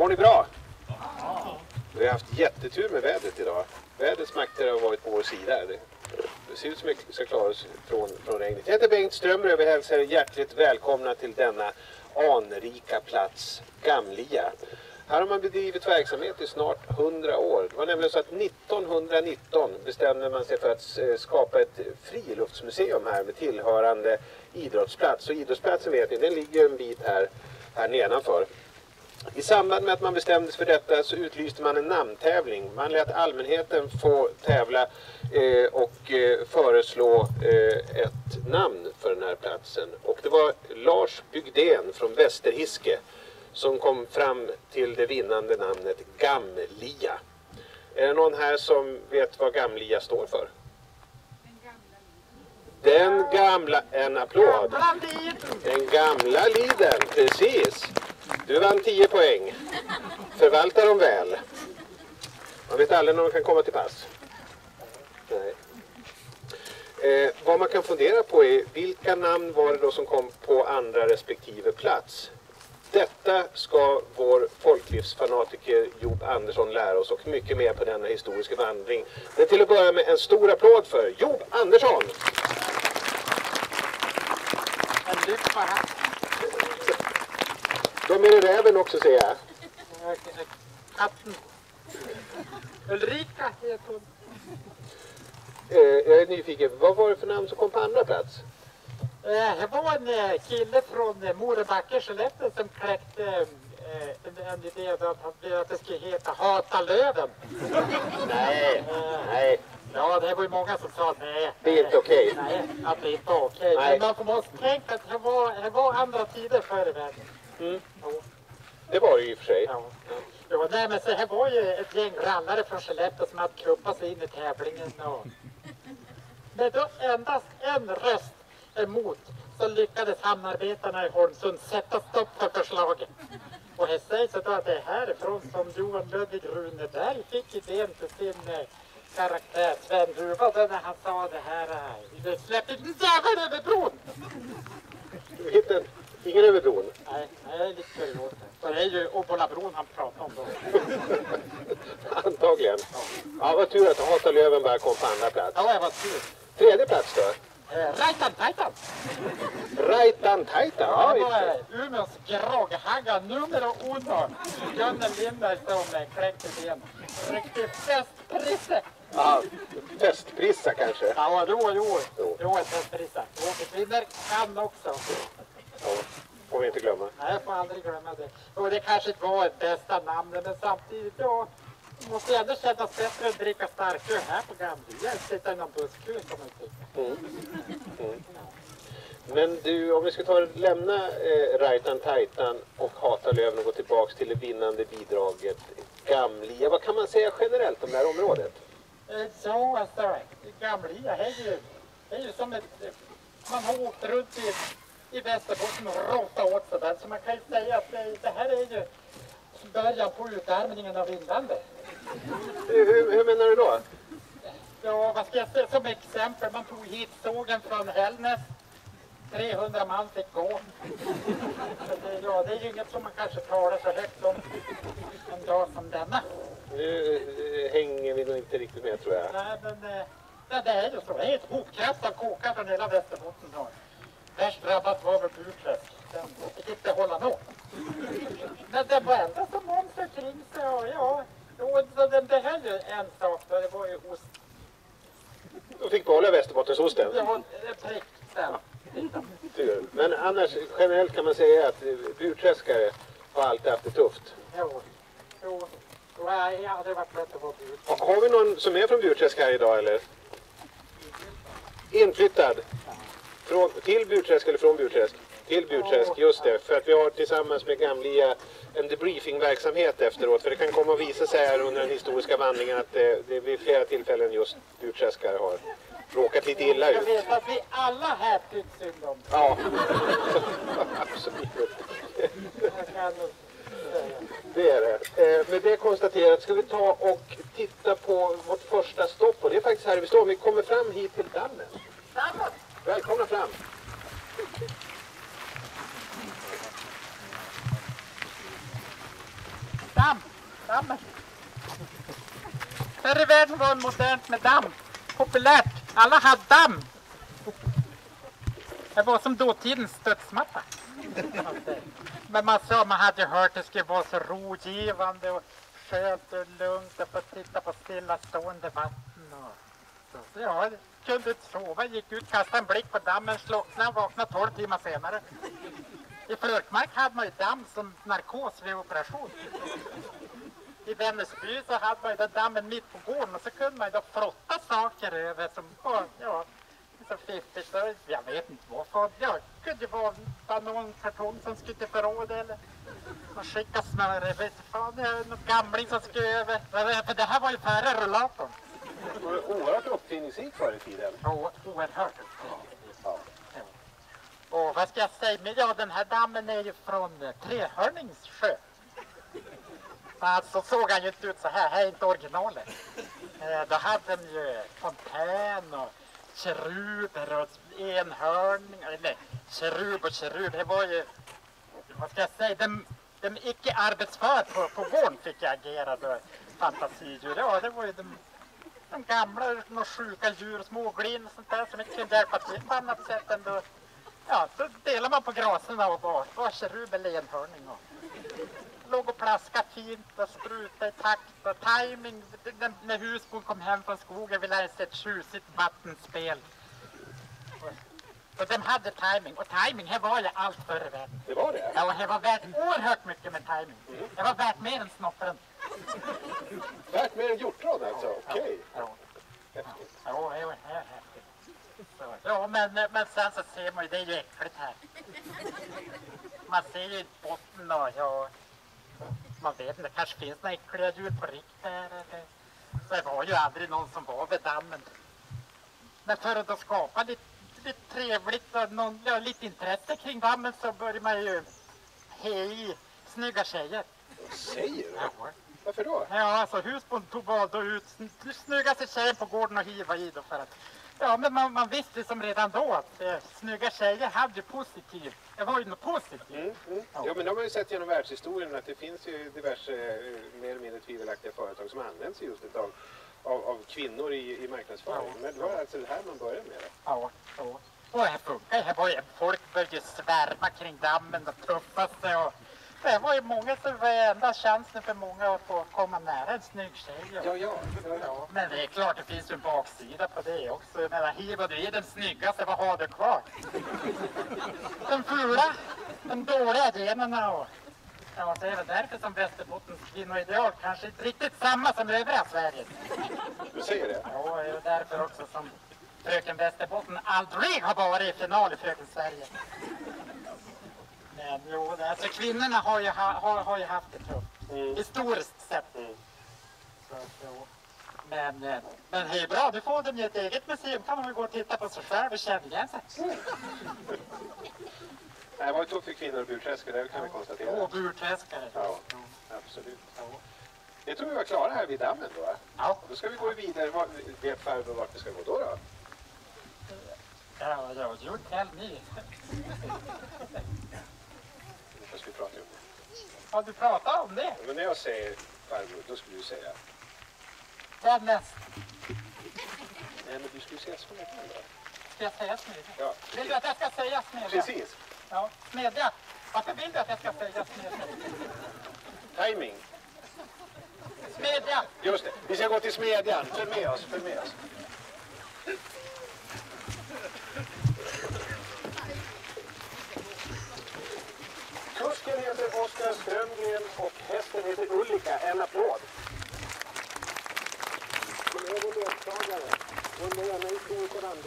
Mår ni bra? Vi har haft jättetur med vädret idag. Vädrets makter har varit på vår sida. Det, det ser ut som att vi ska klara oss från, från regnet. Jag heter Bengt Strömmer och vi hälsar er hjärtligt välkomna till denna anrika plats, Gamlia. Här har man bedrivit verksamhet i snart 100 år. Det var nämligen så att 1919 bestämde man sig för att eh, skapa ett friluftsmuseum här med tillhörande idrottsplats. Och idrottsplatsen vet ni, den ligger en bit här, här nedanför. I samband med att man bestämde sig för detta så utlyste man en namntävling. Man lät allmänheten få tävla eh, och eh, föreslå eh, ett namn för den här platsen. Och det var Lars Bygdén från Västerhiske som kom fram till det vinnande namnet Gamlia. Är det någon här som vet vad Gamlia står för? Den gamla, en applåd. Den gamla liden, precis. Du vann 10 poäng. Förvalta dem väl. Man vet aldrig när de kan komma till pass. Nej. Eh, vad man kan fundera på är vilka namn var det då som kom på andra respektive plats? Detta ska vår folklivsfanatiker Job Andersson lära oss och mycket mer på denna historiska vandring. Men till att börja med en stor applåd för Job Andersson! En lyft på. De är det räven också ser jag. Katten. Ulrika heter hon. Eh, jag är nyfiken, vad var det för namn som kom på andra plats? Eh, Det var en eh, kille från Morebacke, Skellefteå som kläckte en, en idé att, han ville att det skulle heta Hata löven. Nej, nej, Ja, det var ju många som sa nej. det är inte okej. Nej, att det inte var okej. Nej. Men man måste tänka att det var, det var andra tider förr i världen. Mm. Det var det i och för sig. ja. Jo, nej, men så här var ju ett gäng rallare från Skellefteå som hade kuppat sig in i tävlingen. Och... Med då endast en röst emot så lyckades hamnarbetarna i Holmsund sätta stopp för förslaget. Och det sägs då att det är härifrån som Johan Ludvig Runeberg fick idén till sin eh, karaktär Sven Duva då när han sa det här eh, det släppte en jävel över bron! Du hittade ingen över bron. Nej, nej, det är lite. Och det är ju Obbolabron han pratar om då. Antagligen. Ja, vad tur att Hata Löven bara kom på andra plats. Ja, jag var sur. Tredje plats då? Eh, Rajtan Tajtan! Rajtan Tajta. Ja, och sig. var Umeås Grogghagga numero uno. Gunnel Lindberg som eh, kläckte idén. Riktigt festprisse. ja, festprissa kanske. Ja, jo, jo. Jo. Jo, ett festprisse. Åke kvinnor kan också. Får vi inte glömma. Nej, jag får aldrig glömma det. Och det kanske inte var ett bästa namnet, men samtidigt ja. Det måste ändå kännas bättre att dricka starköl här på Gamlia än sitta i någon busskö kan man tycka. Mm. Mm. Men du, om vi ska ta lämna eh, Rajtan Tajtan och Hata Löven och gå tillbaks till det vinnande bidraget Gamlia. Vad kan man säga generellt om det här området? Eh, Så alltså, Gamlia är ju, det är ju som ett, man har åkt runt i, i Västerbotten och rotat åt sig där. Så man kan ju säga att det, det här är ju början på utarmningen av inlandet. Hur, hur, menar du då? Ja, vad ska jag säga som exempel? Man tog hit sågen från Hällnäs. 300 man fick gå. Det, ja, det är ju inget som man kanske talar så högt om en dag som denna. Nu eh, hänger vi nog inte riktigt med tror jag. Nej, men eh, det, det är ju så. Det är ett hopkast av kåkar från hela Västerbotten. Har. Värst drabbat var väl Burträsk. Den fick inte hålla nå. Men det var ändå som momsen kring sig och ja. Jo, så det, är ju en sak då. Det var ju ost. De fick behålla Västerbottensosten. Ja, det prick sen. Men annars generellt kan man säga att burträskare har alltid haft det tufft. Jo, jo. Jag jag hade varit lätt att vara. Ha- Har vi någon som är från Burträsk här idag eller? Inflyttad? Från, till Burträsk eller från Burträsk? Till Burträsk, just det. För att vi har tillsammans med Gamlia en debriefingverksamhet efteråt. För det kan komma att visa sig här under den historiska vandringen att det, det vid flera tillfällen just Burträskare har råkat lite illa Jag ut. vet att vi alla här tycker synd om. Ja, absolut. Jag. Det är det. Eh, med det konstaterat ska vi ta och titta på vårt första stopp. Och det är faktiskt här vi står. Vi kommer fram hit till dammen. Välkomna fram. Damm! dammen. Förr i världen var det modernt med damm. Populärt. Alla hade damm. Det var som dåtidens studsmatta. Men man sa man hade hört det skulle vara så rogivande och skönt och lugnt att få titta på stillastående vatten. Och så, så kunde inte sova, gick ut, kastade en blick på dammen, slocknade, vaknade 12 timmar senare. I Flörkmark hade man ju damm som narkos vid operation. I Vännäsby så hade man ju den dammen mitt på gården och så kunde man ju då frotta saker över som var, ja, så fiffigt. och jag vet inte varför. Ja, det kunde ju vara någon kartong som skulle till förråd eller man skickade smör. Jag vet inte fan, det är någon gamling som skulle över. För det här var ju före rullatorn. Uppfinningsrikt förr i tiden. Ja, oerhört. Ja. Och vad ska jag säga? Men ja, den här dammen är ju från eh, Trehörningssjö. Alltså såg han ju inte ut så här. Här är inte originalet. Eh, då hade den ju fontän och keruber och enhörning. Eller kerub och kerub. Det var ju, vad ska jag säga? Den, den icke arbetsför på, på gården fick jag agera då. Fantasidjur. Ja, det var ju de, de gamla, några sjuka djur, småglin och sånt där som inte kunde hjälpa till på annat sätt än då Ja, så delar man på graserna och var, var kerub eller enhörning. Och låg och plaskade fint och sprutade i takt och timing. Den- När husbon kom hem från skogen ville han se ett tjusigt vattenspel. Och, och de hade timing och timing, här var ju allt förr i världen. Det var det? Ja, och det var värt oerhört mycket med timing. Det var värt mer än snoppen. Värt mer än hjortron alltså? Okej. Ja. Häftigt. Ja, det var det är häftigt. Så, Ja, men, men sen så ser man ju, det är ju äckligt här. Man ser ju inte botten och ja, man vet inte, det kanske finns några äckliga djur på riktigt eller- Så det var ju aldrig någon som var vid dammen. Men för att då skapa lite, lite trevligt och någon, ja, lite intresse kring dammen så börjar man ju hej snygga tjejer. Du? Ja. Varför då? Ja, alltså husbond tog valde ut sn- snyggaste tjejen på gården och hiva i då för att Ja, men man, man visste som redan då att eh, snygga tjejer hade ju positivt. Det var ju något positivt. Mm, mm. Ja, men de har ju sett genom världshistorien att det finns ju diverse eh, mer eller mindre tvivelaktiga företag som används just utav av, av kvinnor i, i marknadsföring. Ja. Men det var alltså det här man började med. Då. Ja, så. Och det funkar. Det folk började ju svärma kring dammen och tuffa sig. Och det var ju många som enda chansen för många att få komma nära en snygg tjej. Ja, ja. ja. Men det är klart det finns ju en baksida på det också. Jag menar, hivar du i den snyggaste, vad har du kvar? De fula, de dåliga generna och... Ja, så är det därför som Västerbottens kvinnoideal kanske inte riktigt samma som övriga Sverige. Du säger det? Ja, det är därför också som Fröken Västerbotten aldrig har varit i final i Fröken Sverige. Alltså kvinnorna har ju, ha, har, har ju haft det tufft. Mm. Historiskt sett. Mm. Så, jo. Men, eh, men det är bra, du får dem i ett eget museum. kan man gå och titta på sig själv och känna igen sig. Det var ju tufft för kvinnor i Burträsk, det kan vi konstatera. Och burträskare. Ja. Absolut. Jag tror vi var klara här vid dammen då. Ja. Då ska vi gå vidare. Vet farbror vart vi ska gå då? då? Ja, ja, you tell me. Vi prata om? Har du pratat om det? Men när jag säger farbror, då skulle du säga Vännäs. Nej, men du skulle säga smedjan då. Ska jag säga smedja? Ja, Vill du att jag ska säga smedja? precis. Ja, smedja. Varför vill du att jag ska säga smedja? Timing. Smedja. Just det. Vi ska gå till smedjan. Följ med oss. Följ med oss. Artisten heter Ulrika. En applåd. Kollegor ledsagare, under gärna en stor förhandling.